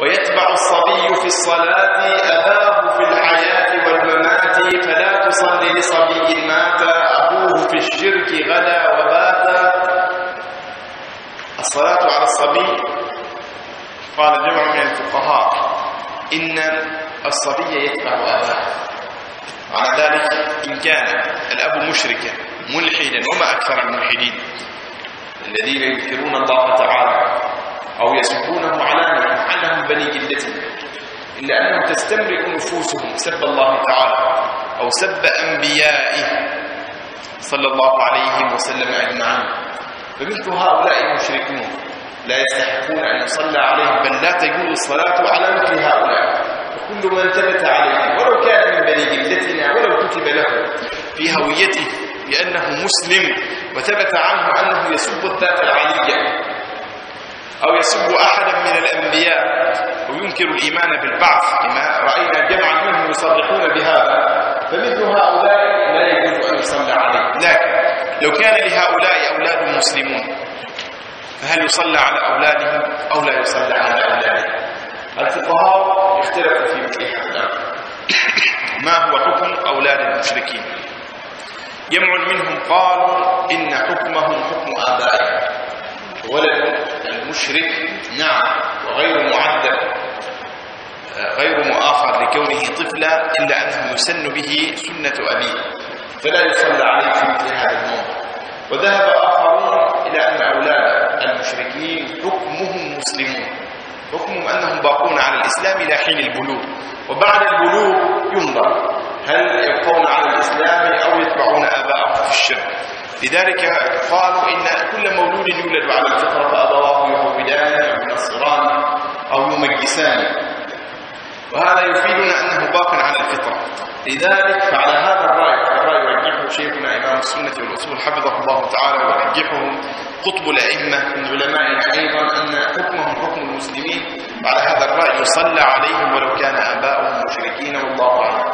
ويتبع الصبي في الصلاة أباه في الحياة والممات فلا تصلي لصبي مات. أبوه في الشرك غدا وبات. الصلاة على الصبي قال جمع من الفقهاء إن الصبي يتبع أباه. على ذلك إن كان الأب مشركا ملحدا وما أكثر الملحدين الذين يذكرون الله تعالى أو يسبونه علانية بني جلتهم إلا أنهم تستمرئ نفوسهم سب الله تعالى أو سب أنبيائه صلى الله عليه وسلم أجمعين. فمثل هؤلاء المشركون لا يستحقون أن يصلى عليهم بل لا تجوز الصلاة على مثل هؤلاء. وكل من ثبت عليه ولو كان من بني جلدتنا ولو كتب له في هويته بأنه مسلم وثبت عنه أنه يسب الذات العلية أو يسب وينكر الإيمان بالبعث. لما رأينا جمعا منهم يصرحون بهذا. فمثل هؤلاء لا يجوز أن يصلى عليه. لكن لو كان لهؤلاء أولاد مسلمون فهل يصلى على أولادهم أو لا يصلى على أولادهم؟ الفقهاء اختلفوا في مثل هذا. ما هو حكم أولاد المشركين؟ جمع منهم قالوا إن حكمهم حكم آبائهم. ولد المشرك نعم وغير معذب غير مؤاخذ لكونه طفلا إلا أنه يسن به سنة أبيه. فلا يصلى عليه في مثل هذا الموضع وذهب آخرون إلى أن أولاد المشركين حكمهم مسلمون. حكمهم أنهم باقون على الإسلام إلى حين البلوغ. وبعد البلوغ ينظر هل يبقون على الإسلام أو يتبعون آباءهم في الشرك. لذلك قالوا إن كل مولود يولد على الفطرة فأبواه يهودان أو ينصران أو يمجسان وهذا يفيدنا أنه باق على الفطرة. لذلك فعلى هذا الرأي الرأي يرجحه شيخنا إمام السنة والأصول حفظه الله تعالى ويرجحه قطب الأئمة من علمائنا أيضا أن حكمهم حكم المسلمين. على هذا الرأي يصلى عليهم ولو كان آباؤهم مشركين والله أعلم.